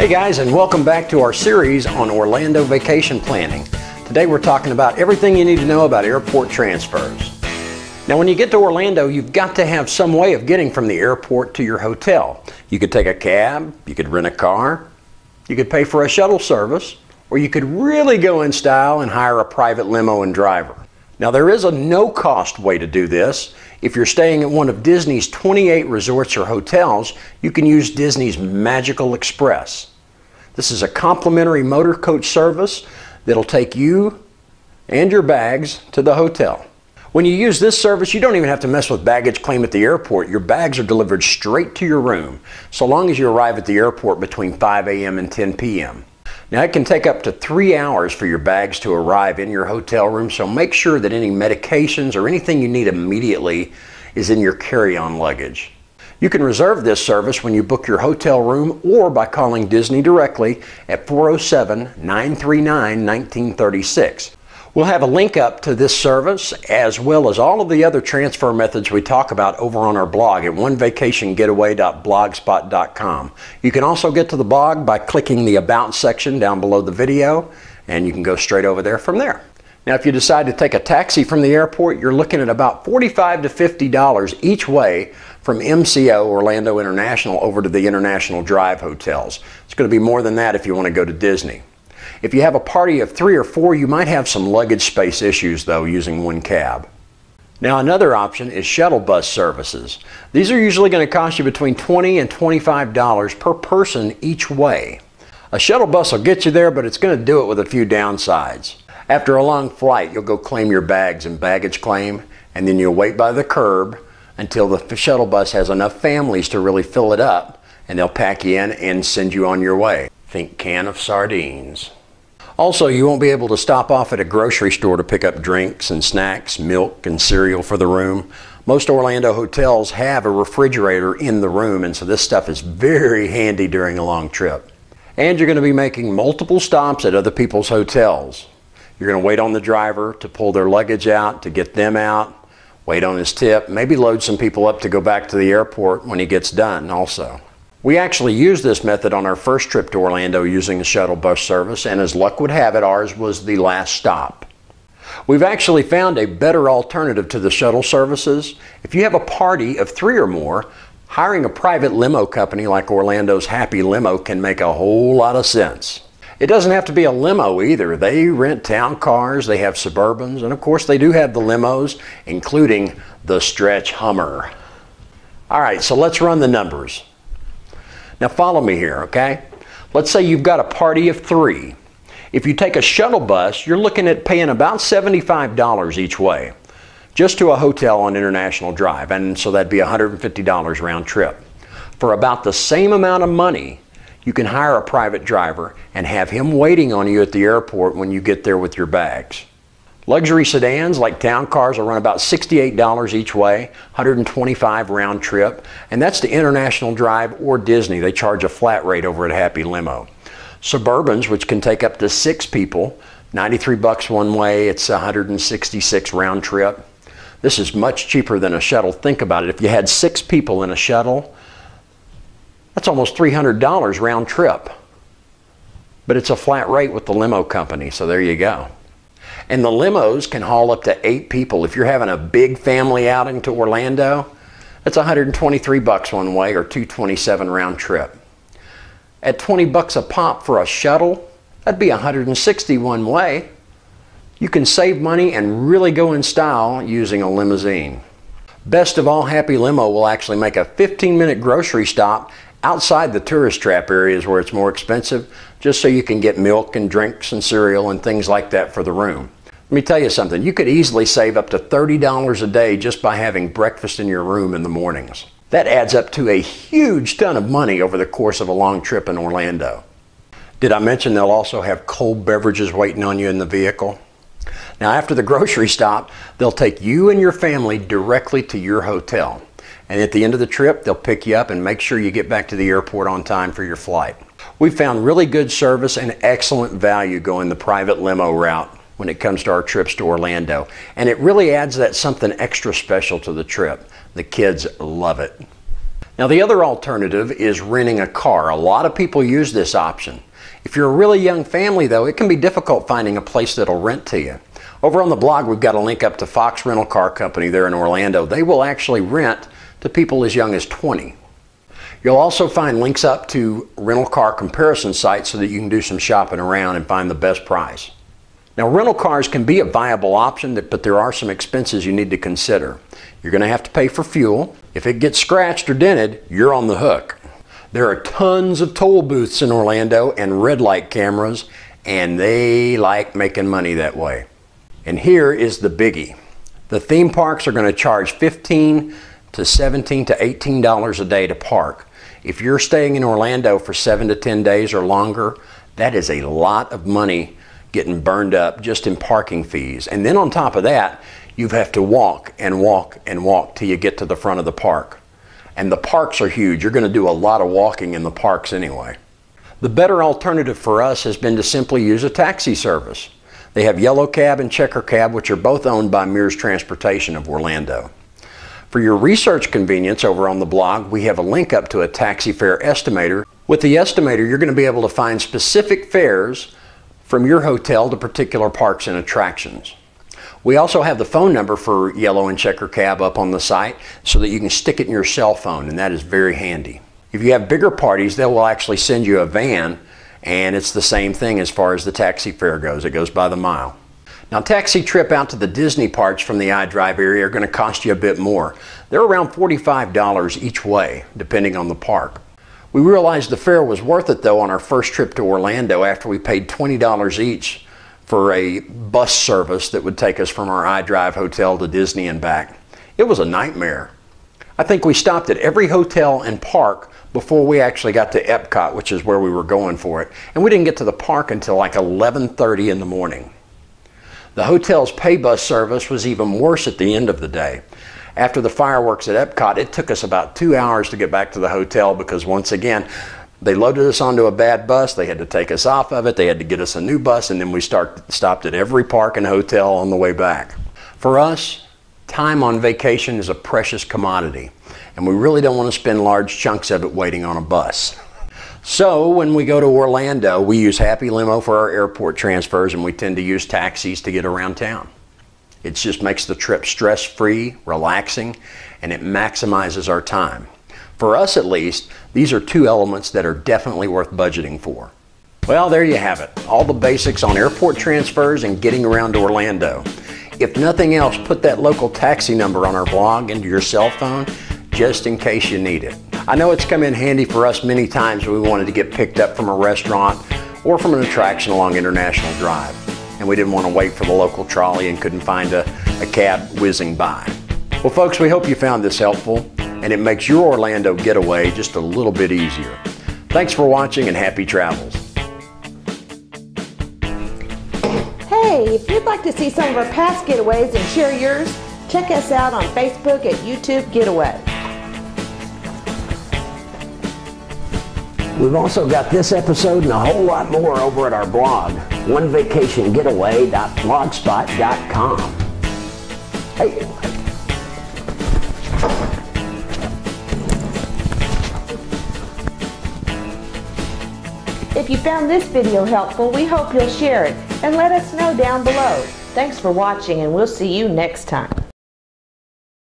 Hey guys, and welcome back to our series on Orlando vacation planning. Today we're talking about everything you need to know about airport transfers. Now, when you get to Orlando, you've got to have some way of getting from the airport to your hotel. You could take a cab, you could rent a car, you could pay for a shuttle service, or you could really go in style and hire a private limo and driver. Now, there is a no cost way to do this. If you're staying at one of Disney's 28 resorts or hotels, you can use Disney's Magical Express. This is a complimentary motor coach service that'll take you and your bags to the hotel. When you use this service, you don't even have to mess with baggage claim at the airport. Your bags are delivered straight to your room, so long as you arrive at the airport between 5 a.m. and 10 p.m. Now, it can take up to three hours for your bags to arrive in your hotel room, so make sure that any medications or anything you need immediately is in your carry on luggage. You can reserve this service when you book your hotel room or by calling Disney directly at 407 939 1936. We'll have a link up to this service as well as all of the other transfer methods we talk about over on our blog at onevacationgetaway.blogspot.com. You can also get to the blog by clicking the About section down below the video, and you can go straight over there from there. Now, if you decide to take a taxi from the airport, you're looking at about 45 to $50 each way from MCO Orlando International over to the International Drive hotels. It's going to be more than that if you want to go to Disney. If you have a party of three or four, you might have some luggage space issues though using one cab. Now another option is shuttle bus services. These are usually going to cost you between 20 and $25 per person each way. A shuttle bus will get you there, but it's going to do it with a few downsides. After a long flight, you'll go claim your bags in baggage claim, and then you'll wait by the curb until the shuttle bus has enough families to really fill it up, and they'll pack you in and send you on your way. Think can of sardines. Also, you won't be able to stop off at a grocery store to pick up drinks and snacks, milk and cereal for the room. Most Orlando hotels have a refrigerator in the room, and so this stuff is very handy during a long trip. And you're going to be making multiple stops at other people's hotels. You're going to wait on the driver to pull their luggage out, to get them out, wait on his tip, maybe load some people up to go back to the airport when he gets done also. We actually used this method on our first trip to Orlando using the shuttle bus service, and as luck would have it, ours was the last stop. We've actually found a better alternative to the shuttle services. If you have a party of three or more, hiring a private limo company like Orlando's Happy Limo can make a whole lot of sense. It doesn't have to be a limo either. They rent town cars, they have Suburbans, and of course they do have the limos, including the Stretch Hummer. All right, so let's run the numbers. Now follow me here, okay? Let's say you've got a party of three. If you take a shuttle bus, you're looking at paying about $75 each way, just to a hotel on International Drive, and so that'd be $150 round trip. For about the same amount of money, you can hire a private driver and have him waiting on you at the airport when you get there with your bags. Luxury sedans like town cars will run about $68 each way, 125 round trip, and that's the International Drive or Disney. They charge a flat rate over at Happy Limo. Suburbans, which can take up to six people, 93 bucks one way, it's 166 round trip. This is much cheaper than a shuttle. Think about it. If you had six people in a shuttle, that's almost $300 round trip. But it's a flat rate with the limo company, so there you go. And the limos can haul up to eight people. If you're having a big family outing to Orlando, that's 123 bucks one way or 227 round trip. At 20 bucks a pop for a shuttle, that'd be 160 one way. You can save money and really go in style using a limousine. Best of all, Happy Limo will actually make a 15 minute grocery stop outside the tourist trap areas where it's more expensive, just so you can get milk and drinks and cereal and things like that for the room. Let me tell you something, you could easily save up to $30 a day just by having breakfast in your room in the mornings. That adds up to a huge ton of money over the course of a long trip in Orlando. Did I mention they'll also have cold beverages waiting on you in the vehicle? Now, after the grocery stop, they'll take you and your family directly to your hotel. And at the end of the trip, they'll pick you up and make sure you get back to the airport on time for your flight. We found really good service and excellent value going the private limo route when it comes to our trips to Orlando. And it really adds that something extra special to the trip. The kids love it. Now the other alternative is renting a car. A lot of people use this option. If you're a really young family though, it can be difficult finding a place that'll rent to you. Over on the blog, we've got a link up to Fox Rental Car Company there in Orlando. They will actually rent to people as young as 20. You'll also find links up to rental car comparison sites so that you can do some shopping around and find the best price. Now, rental cars can be a viable option, but there are some expenses you need to consider. You're going to have to pay for fuel. If it gets scratched or dented, you're on the hook. There are tons of toll booths in Orlando and red light cameras, and they like making money that way. And here is the biggie. The theme parks are going to charge 15 to 17 to 18 dollars a day to park. If you're staying in Orlando for 7 to 10 days or longer, that is a lot of money getting burned up just in parking fees. And then on top of that, you have to walk and walk and walk till you get to the front of the park. And the parks are huge. You're going to do a lot of walking in the parks anyway. The better alternative for us has been to simply use a taxi service. They have Yellow Cab and Checker Cab, which are both owned by Mears Transportation of Orlando. For your research convenience over on the blog, we have a link up to a taxi fare estimator. With the estimator, you're going to be able to find specific fares from your hotel to particular parks and attractions. We also have the phone number for Yellow and Checker Cab up on the site so that you can stick it in your cell phone, and that is very handy. If you have bigger parties, they will actually send you a van, and it's the same thing as far as the taxi fare goes. It goes by the mile. Now, taxi trip out to the Disney parks from the iDrive area are going to cost you a bit more. They're around $45 each way, depending on the park. We realized the fare was worth it though on our first trip to Orlando after we paid $20 each for a bus service that would take us from our iDrive hotel to Disney and back. It was a nightmare. I think we stopped at every hotel and park before we actually got to Epcot, which is where we were going for it. And we didn't get to the park until like 11:30 in the morning. The hotel's pay bus service was even worse at the end of the day after the fireworks at Epcot, it took us about two hours to get back to the hotel because once again, they loaded us onto a bad bus. They had to take us off of it. They had to get us a new bus, and then we start, stopped at every park and hotel on the way back. For us, time on vacation is a precious commodity, and we really don't want to spend large chunks of it waiting on a bus. So when we go to Orlando, we use Happy Limo for our airport transfers, and we tend to use taxis to get around town. It just makes the trip stress free, relaxing, and it maximizes our time. For us at least, these are two elements that are definitely worth budgeting for. Well, there you have it. All the basics on airport transfers and getting around Orlando. If nothing else, put that local taxi number on our blog into your cell phone just in case you need it. I know it's come in handy for us many times when we wanted to get picked up from a restaurant or from an attraction along International Drive and we didn't want to wait for the local trolley and couldn't find a, a cab whizzing by. Well, folks, we hope you found this helpful and it makes your Orlando getaway just a little bit easier. Thanks for watching and happy travels. Hey, if you'd like to see some of our past getaways and share yours, check us out on Facebook at YouTube Getaway. We've also got this episode and a whole lot more over at our blog, onevacationgetaway.blogspot.com. Hey. If you found this video helpful, we hope you'll share it and let us know down below. Thanks for watching and we'll see you next time.